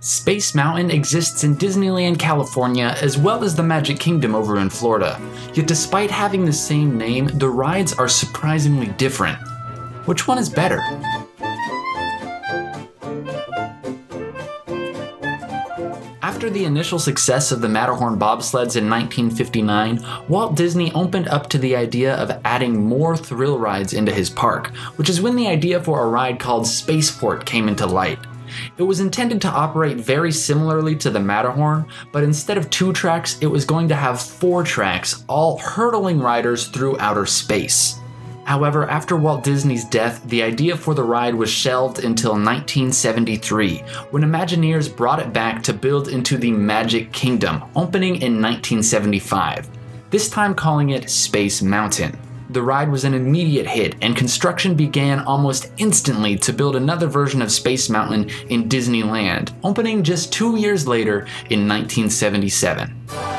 Space Mountain exists in Disneyland, California, as well as the Magic Kingdom over in Florida. Yet despite having the same name, the rides are surprisingly different. Which one is better? After the initial success of the Matterhorn bobsleds in 1959, Walt Disney opened up to the idea of adding more thrill rides into his park, which is when the idea for a ride called Spaceport came into light. It was intended to operate very similarly to the Matterhorn, but instead of two tracks, it was going to have four tracks, all hurtling riders through outer space. However, after Walt Disney's death, the idea for the ride was shelved until 1973, when Imagineers brought it back to build into the Magic Kingdom, opening in 1975, this time calling it Space Mountain. The ride was an immediate hit, and construction began almost instantly to build another version of Space Mountain in Disneyland, opening just two years later in 1977.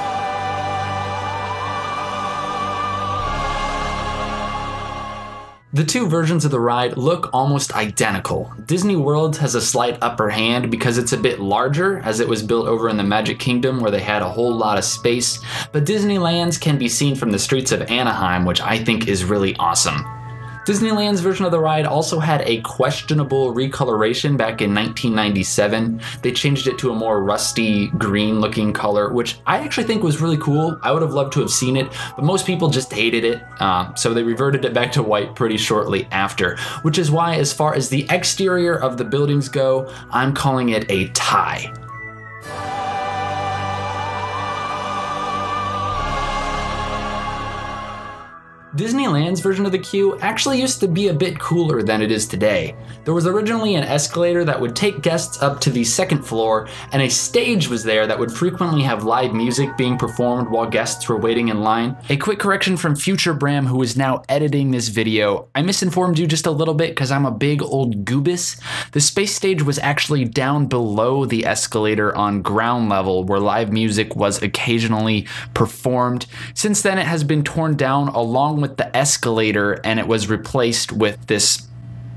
The two versions of the ride look almost identical. Disney World has a slight upper hand because it's a bit larger as it was built over in the Magic Kingdom where they had a whole lot of space, but Disneyland's can be seen from the streets of Anaheim, which I think is really awesome. Disneyland's version of the ride also had a questionable recoloration back in 1997. They changed it to a more rusty green looking color, which I actually think was really cool. I would have loved to have seen it, but most people just hated it. Uh, so they reverted it back to white pretty shortly after, which is why, as far as the exterior of the buildings go, I'm calling it a tie. Disneyland's version of the queue actually used to be a bit cooler than it is today. There was originally an escalator that would take guests up to the second floor, and a stage was there that would frequently have live music being performed while guests were waiting in line. A quick correction from Future Bram, who is now editing this video. I misinformed you just a little bit because I'm a big old goobus. The space stage was actually down below the escalator on ground level where live music was occasionally performed. Since then, it has been torn down along with with the escalator and it was replaced with this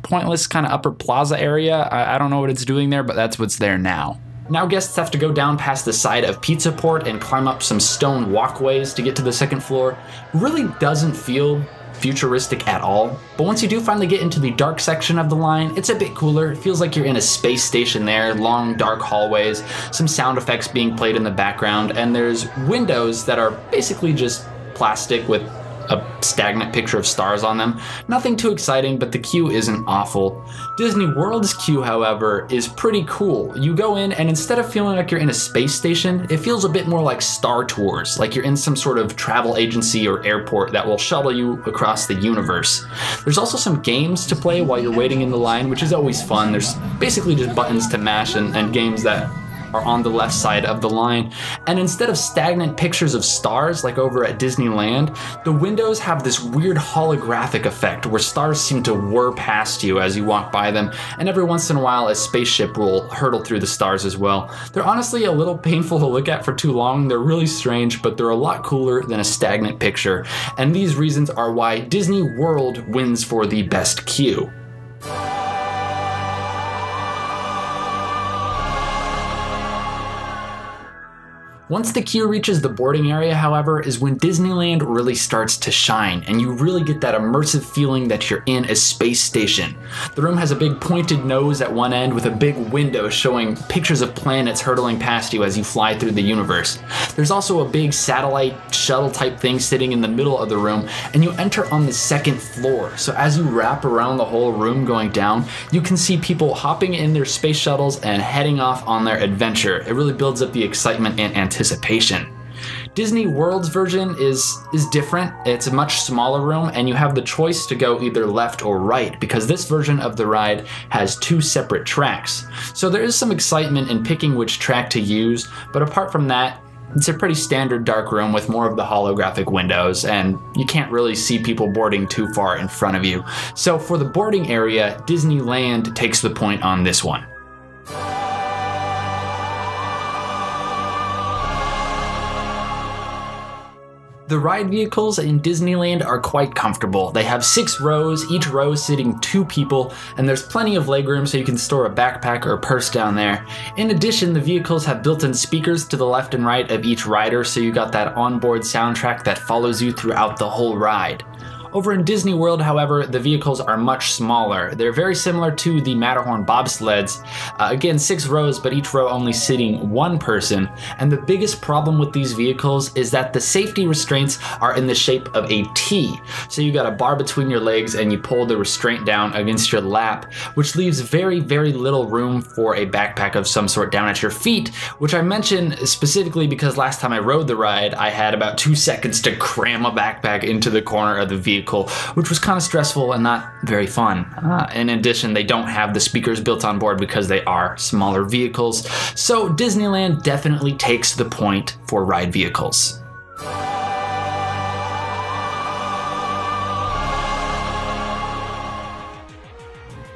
pointless kind of upper plaza area. I, I don't know what it's doing there, but that's what's there now. Now guests have to go down past the side of Pizza Port and climb up some stone walkways to get to the second floor. Really doesn't feel futuristic at all. But once you do finally get into the dark section of the line, it's a bit cooler. It feels like you're in a space station there, long dark hallways, some sound effects being played in the background, and there's windows that are basically just plastic with a stagnant picture of stars on them. Nothing too exciting, but the queue isn't awful. Disney World's queue, however, is pretty cool. You go in, and instead of feeling like you're in a space station, it feels a bit more like Star Tours, like you're in some sort of travel agency or airport that will shuttle you across the universe. There's also some games to play while you're waiting in the line, which is always fun. There's basically just buttons to mash and, and games that are on the left side of the line. And instead of stagnant pictures of stars like over at Disneyland, the windows have this weird holographic effect where stars seem to whir past you as you walk by them, and every once in a while a spaceship will hurtle through the stars as well. They're honestly a little painful to look at for too long, they're really strange, but they're a lot cooler than a stagnant picture. And these reasons are why Disney World wins for the best queue. Once the queue reaches the boarding area, however, is when Disneyland really starts to shine, and you really get that immersive feeling that you're in a space station. The room has a big pointed nose at one end with a big window showing pictures of planets hurtling past you as you fly through the universe. There's also a big satellite shuttle type thing sitting in the middle of the room, and you enter on the second floor. So as you wrap around the whole room going down, you can see people hopping in their space shuttles and heading off on their adventure. It really builds up the excitement and anticipation anticipation. Disney World's version is is different. It's a much smaller room and you have the choice to go either left or right because this version of the ride has two separate tracks. So there is some excitement in picking which track to use, but apart from that, it's a pretty standard dark room with more of the holographic windows, and you can't really see people boarding too far in front of you. So for the boarding area, Disneyland takes the point on this one. The ride vehicles in Disneyland are quite comfortable. They have six rows, each row sitting two people, and there's plenty of legroom so you can store a backpack or purse down there. In addition, the vehicles have built-in speakers to the left and right of each rider, so you got that onboard soundtrack that follows you throughout the whole ride. Over in Disney World, however, the vehicles are much smaller. They're very similar to the Matterhorn bobsleds. Uh, again, six rows, but each row only sitting one person. And the biggest problem with these vehicles is that the safety restraints are in the shape of a T. So you got a bar between your legs and you pull the restraint down against your lap, which leaves very, very little room for a backpack of some sort down at your feet, which I mention specifically because last time I rode the ride, I had about two seconds to cram a backpack into the corner of the vehicle vehicle, which was kind of stressful and not very fun. Uh, in addition, they don't have the speakers built on board because they are smaller vehicles, so Disneyland definitely takes the point for ride vehicles.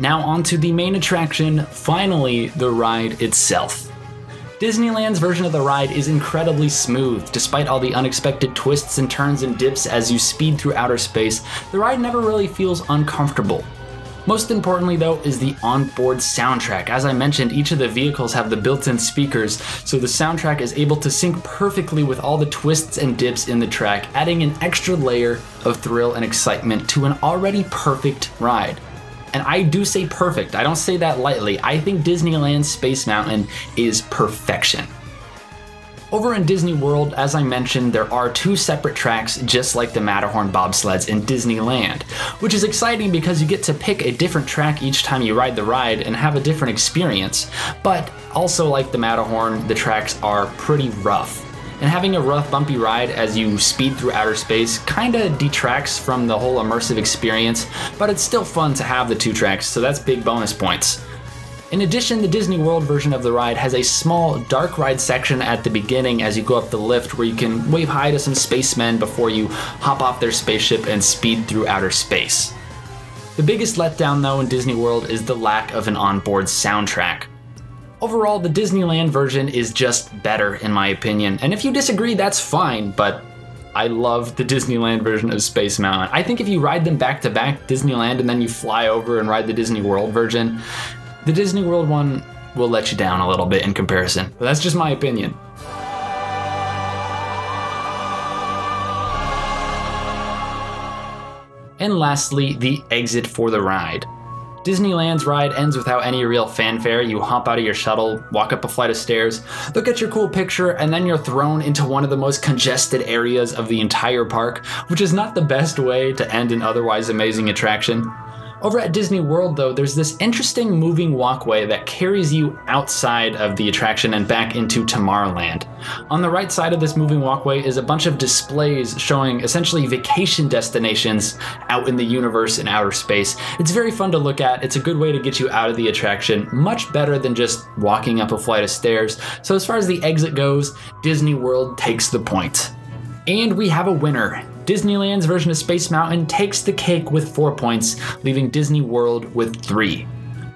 Now, onto the main attraction, finally, the ride itself. Disneyland's version of the ride is incredibly smooth. Despite all the unexpected twists and turns and dips as you speed through outer space, the ride never really feels uncomfortable. Most importantly though is the onboard soundtrack. As I mentioned, each of the vehicles have the built-in speakers, so the soundtrack is able to sync perfectly with all the twists and dips in the track, adding an extra layer of thrill and excitement to an already perfect ride. And I do say perfect, I don't say that lightly. I think Disneyland Space Mountain is perfection. Over in Disney World, as I mentioned, there are two separate tracks just like the Matterhorn bobsleds in Disneyland, which is exciting because you get to pick a different track each time you ride the ride and have a different experience. But also like the Matterhorn, the tracks are pretty rough and having a rough, bumpy ride as you speed through outer space kinda detracts from the whole immersive experience, but it's still fun to have the two tracks, so that's big bonus points. In addition, the Disney World version of the ride has a small dark ride section at the beginning as you go up the lift where you can wave hi to some spacemen before you hop off their spaceship and speed through outer space. The biggest letdown though in Disney World is the lack of an onboard soundtrack. Overall, the Disneyland version is just better, in my opinion. And if you disagree, that's fine, but I love the Disneyland version of Space Mountain. I think if you ride them back to back, Disneyland, and then you fly over and ride the Disney World version, the Disney World one will let you down a little bit in comparison. But that's just my opinion. And lastly, the exit for the ride. Disneyland's ride ends without any real fanfare. You hop out of your shuttle, walk up a flight of stairs, look at your cool picture, and then you're thrown into one of the most congested areas of the entire park, which is not the best way to end an otherwise amazing attraction. Over at Disney World, though, there's this interesting moving walkway that carries you outside of the attraction and back into Tomorrowland. On the right side of this moving walkway is a bunch of displays showing essentially vacation destinations out in the universe and outer space. It's very fun to look at. It's a good way to get you out of the attraction, much better than just walking up a flight of stairs. So, as far as the exit goes, Disney World takes the point. And we have a winner. Disneyland's version of Space Mountain takes the cake with four points, leaving Disney World with three.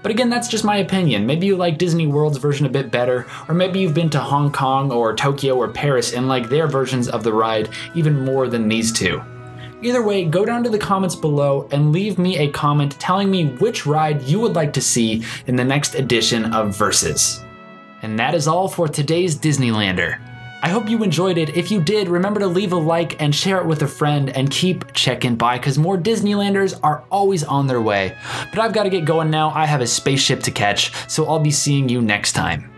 But again, that's just my opinion. Maybe you like Disney World's version a bit better, or maybe you've been to Hong Kong or Tokyo or Paris and like their versions of the ride even more than these two. Either way, go down to the comments below and leave me a comment telling me which ride you would like to see in the next edition of Versus. And that is all for today's Disneylander. I hope you enjoyed it. If you did, remember to leave a like and share it with a friend and keep checking by because more Disneylanders are always on their way. But I've got to get going now. I have a spaceship to catch, so I'll be seeing you next time.